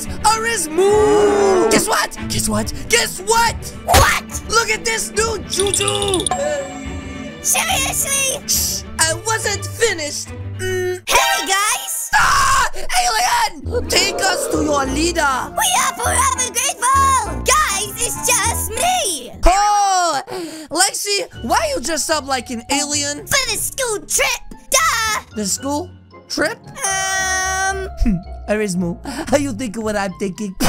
is Arismu! Guess what? Guess what? Guess what? What? Look at this new Juju! Seriously? Shh, I wasn't finished. Mm. Hey guys! Ah! Alien! Take us to your leader! We are forever grateful! Guys, it's just me! Oh! Lexi, why you dressed up like an alien? For the school trip! Duh! The school trip? Um... Arismo, are you thinking what I'm thinking?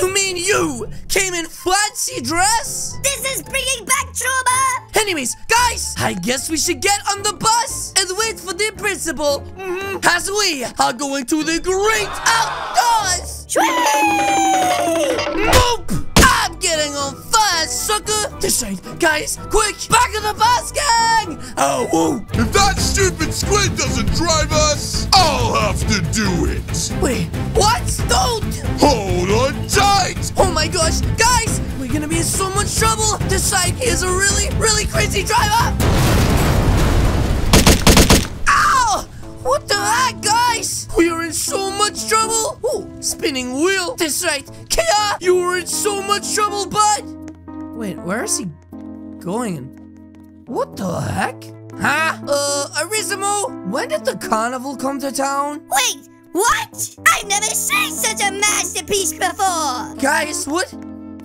you mean you came in fancy dress? This is bringing back trauma! Anyways, guys, I guess we should get on the bus and wait for the principal mhm, as we are going to the great outdoors. Nope! I'm getting on fast, sucker! This right, guys, quick, back of the bus, gang! Oh, whoa. If that stupid squid doesn't drive us, I'll have to do it. Wait, what? Don't! Hold on tight. Oh my gosh, guys, we're gonna be in so much trouble. This side is a really, really crazy driver. Ow! What the heck, guys? We are in so much trouble. Ooh, spinning wheel. That's right, Kia, you were in so much trouble, bud. Wait, where is he going? What the heck? Huh? Uh, Arizamo, when did the carnival come to town? Wait, what? I've never seen such a masterpiece before! Guys, what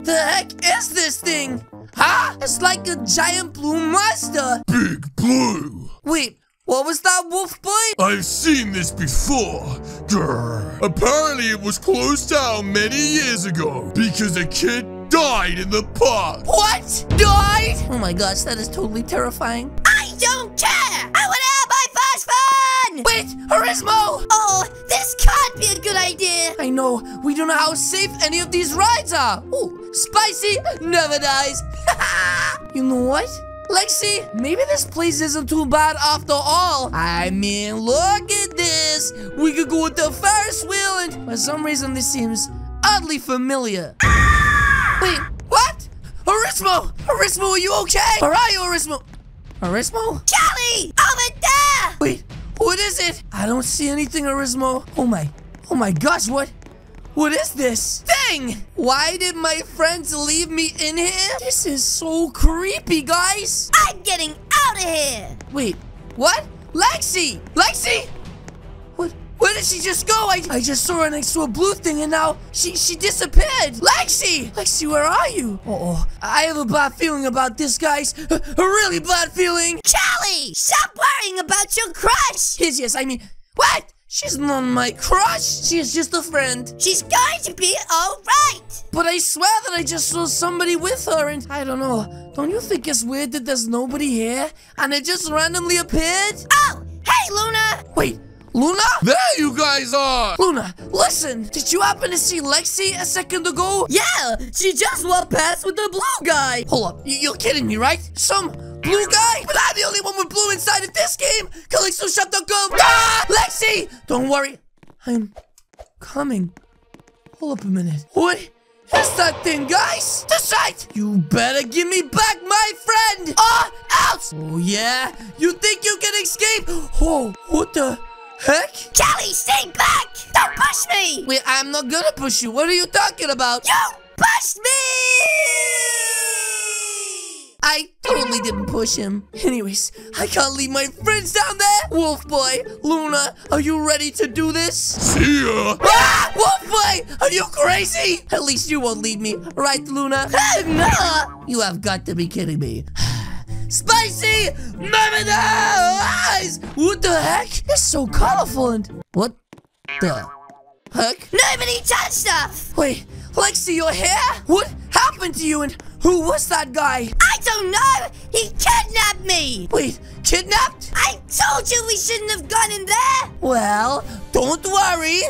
the heck is this thing? Huh? It's like a giant blue monster. Big Blue. Wait, what was that, wolf boy? I've seen this before. Grr. Apparently, it was closed down many years ago because a kid died in the park. What? Died? Oh my gosh, that is totally terrifying. I don't care! I want to have my fast fun! Wait, Horismo! Oh, this can't be a good idea! I know, we don't know how safe any of these rides are. Ooh, spicy never dies. you know what? Lexi, maybe this place isn't too bad after all. I mean, look at this. We could go with the Ferris wheel and for some reason this seems oddly familiar. Ah! Wait, what? Horismo! Horismo, are you okay? Where are you, Horismo? Horismo? Charlie! Over there! Wait, what is it? I don't see anything, Arismo. Oh my, oh my gosh, what? What is this thing? Why did my friends leave me in here? This is so creepy, guys. I'm getting out of here! Wait, what? Lexi! Lexi! Did she just go? I, I just saw her next to a blue thing and now she, she disappeared. Lexi! Lexi, where are you? Uh oh, I have a bad feeling about this, guys. A, a really bad feeling. Charlie! Stop worrying about your crush! Yes, yes, I mean, what? She's not my crush. She is just a friend. She's going to be alright! But I swear that I just saw somebody with her and I don't know. Don't you think it's weird that there's nobody here and it just randomly appeared? Oh! Hey, Luna! Wait, Luna? There you guys are. Luna, listen. Did you happen to see Lexi a second ago? Yeah! She just walked past with the blue guy! Hold up. y- You're kidding me, right? Some blue guy? But I'm the only one with blue inside of this game. Calixo, shut the go. Ah! Lexi! Don't worry. I'm coming. Hold up a minute. What is that thing, guys? That's right. You better give me back my friend. Ah, out. Oh, yeah? You think you can escape? Oh, what the heck? Charlie, stay back! Don't push me! Wait, I'm not gonna push you. What are you talking about? You pushed me! I totally didn't push him. Anyways, I can't leave my friends down there. Wolf boy, Luna, are you ready to do this? See ya. Ah! Wolf boy, are you crazy? At least you won't leave me, right, Luna? no! You have got to be kidding me. Spicy eyes! What the heck? It's so colorful and what the heck? Nobody touch stuff! Wait, Lexi, your hair? What happened to you and who was that guy? I don't know! He kidnapped me! Wait, kidnapped? I told you we shouldn't have gone in there! Well, don't worry.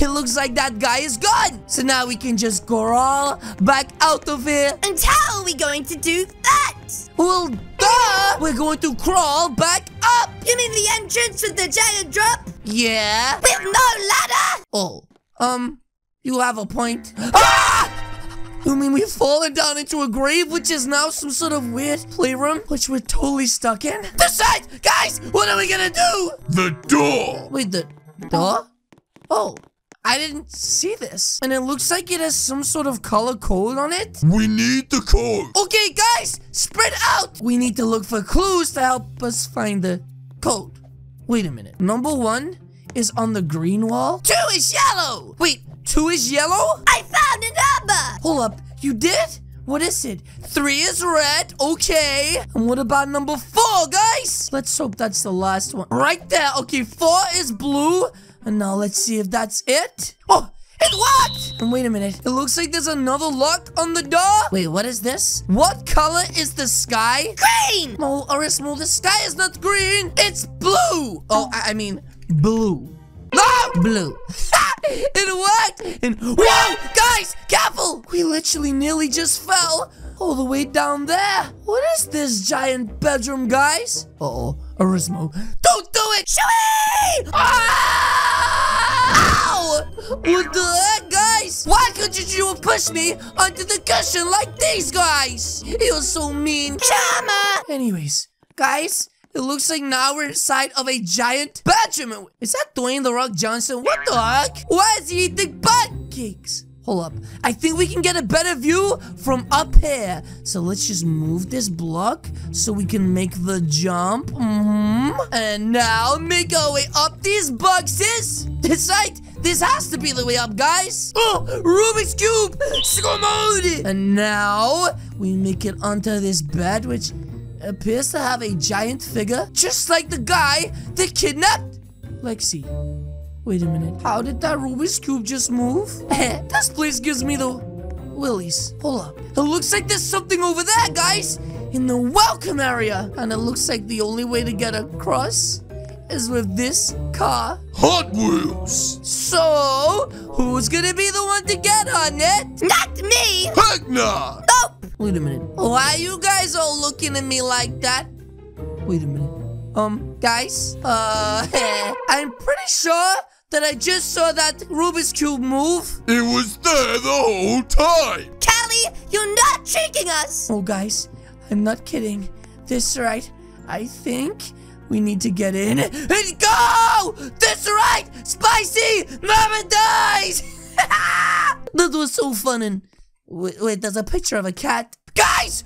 It looks like that guy is gone. So now we can just crawl back out of here. And how are we going to do that? Well, duh! We're going to crawl back up. You mean the entrance with the giant drop? Yeah. With no ladder? Oh, um, you have a point. Ah! You mean we've fallen down into a grave, which is now some sort of weird playroom, which we're totally stuck in? Decide! Guys, what are we gonna do? The door. Wait, the door? Oh, I didn't see this. And it looks like it has some sort of color code on it. We need the code. Okay, guys, spread out. We need to look for clues to help us find the code. Wait a minute. Number one is on the green wall. Two is yellow. Wait, two is yellow? I found a number! Hold up, you did? What is it? Three is red, okay. And what about number four, guys? Let's hope that's the last one. Right there, okay, four is blue. And now let's see if that's it. Oh, it locked! And wait a minute, it looks like there's another lock on the door. Wait, what is this? What color is the sky? Green! No, Orismo, the sky is not green. It's blue. Oh, I I mean, blue. Ah, blue. it worked. And whoa, guys, careful. We literally nearly just fell all the way down there. What is this giant bedroom, guys? Uh-oh, Orismo. Don't do it. Shui! Ow! What the heck, guys? Why couldn't you push me onto the cushion like these guys? You're so mean. Drama! Anyways, guys, it looks like now we're inside of a giant bedroom. Is that Dwayne The Rock Johnson? What the heck? Why is he eating pancakes? Hold up. I think we can get a better view from up here. So let's just move this block so we can make the jump. hmm And now make our way up these boxes. This right. This has to be the way up, guys. Oh, Rubik's Cube. Slow mode. And now we make it onto this bed, which appears to have a giant figure, just like the guy that kidnapped Lexi. Wait a minute. How did that Rubik's Cube just move? this place gives me the willies. Hold up. It looks like there's something over there, guys. In the welcome area. And it looks like the only way to get across is with this car. Hot Wheels. So, who's gonna be the one to get on it? Not me! Heck nah. Nope! Wait a minute. Why are you guys all looking at me like that? Wait a minute. Um, guys, uh, I'm pretty sure that I just saw that Rubik's Cube move. It was there the whole time. Callie, you're not tricking us! Oh, guys, I'm not kidding. This right. I think we need to get in and go! This right! Spicy never dies! that was so fun and... Wait, wait, there's a picture of a cat. Guys,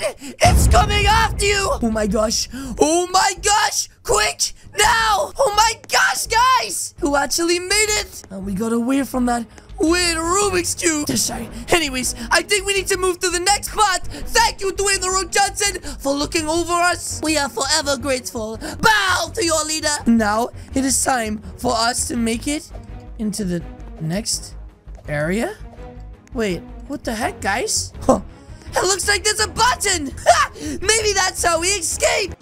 run! It's coming after you! Oh my gosh. Oh my gosh! Quick! Now! Oh my gosh, guys! Who actually made it? And we got away from that weird Rubik's Cube. Sorry. Anyways, I think we need to move to the next part. Thank you, Dwayne The Rock Johnson, for looking over us. We are forever grateful. Bow to your leader. Now, it is time for us to make it into the next area. Wait, what the heck, guys? Huh. It looks like there's a button! Ha! Maybe that's how we escape!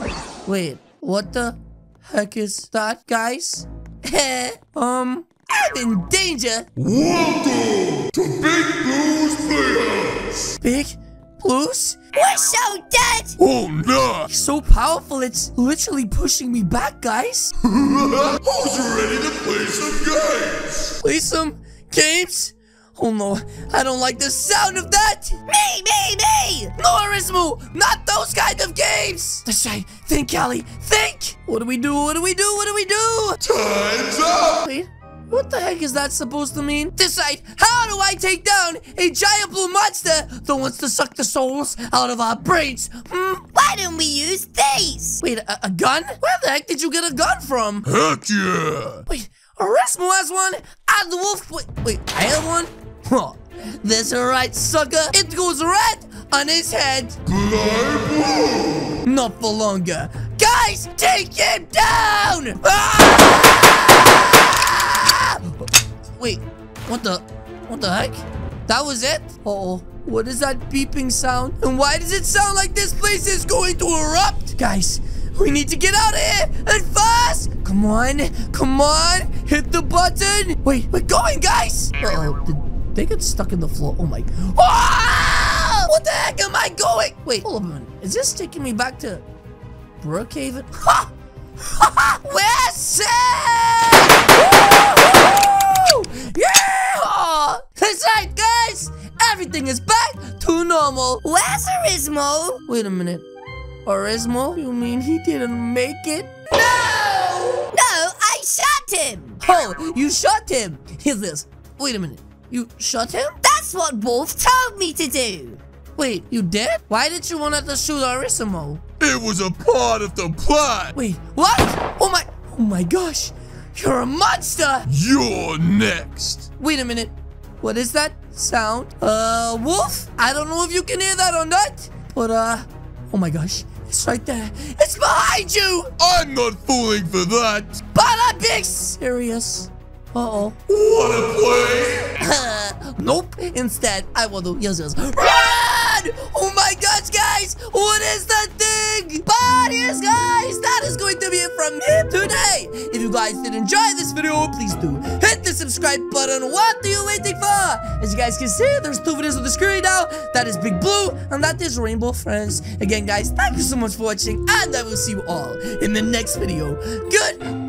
Wait, what the heck is that, guys? um, I'm in danger! Welcome to Big Blues Playhouse. Big Blues? We're so dead! Oh nah. So powerful, it's literally pushing me back, guys. Who's ready to play some games? Play some games? Oh no, I don't like the sound of that! Me, me, me! No, Arismo! Not those kind of games! That's right. Think, Callie. Think! What do we do? What do we do? What do we do? Time's up. Wait, what the heck is that supposed to mean? Decide, how do I take down a giant blue monster that wants to suck the souls out of our brains? Hmm? Why don't we use these? Wait, a, a gun? Where the heck did you get a gun from? Heck yeah. Wait, Erasmo has one? And the wolf, wait, wait, I have one? That's right, sucker. It goes red on his head. Not for longer. Guys, take him down! Ah! Wait, what the, what the heck? That was it? Uh oh, what is that beeping sound? And why does it sound like this place is going to erupt? Guys, we need to get out of here and fast! Come on, come on, hit the button! Wait, we're going, guys! Uh oh, they get stuck in the floor? Oh my! What the heck am I going? Wait, hold on a minute. Is this taking me back to Brookhaven? Ha! We're safe! Yeah! That's right, guys! Everything is back to normal. Where's Arismo? Wait a minute. Orismo? You mean he didn't make it? No! No, I shot him! Oh, you shot him. here's this. Wait a minute. You shot him? That's what Wolf told me to do. Wait, you did? Why did you want to shoot Arissimo? It was a part of the plot. Wait, what? Oh my, oh my gosh. You're a monster. You're next. Wait a minute. What is that sound? Uh, Wolf? I don't know if you can hear that or not, but uh, oh my gosh. It's right there. It's behind you. I'm not fooling for that. But I'm being serious. Uh-oh. Wanna play? nope. Instead, I will do use this. Run! Oh my gosh, guys! What is that thing? But yes, guys, that is going to be it from me today. If you guys did enjoy this video, please do hit the subscribe button. What are you waiting for? As you guys can see, there's two videos on the screen now. That is Big Blue, and that is Rainbow Friends. Again, guys, thank you so much for watching, and I will see you all in the next video. Good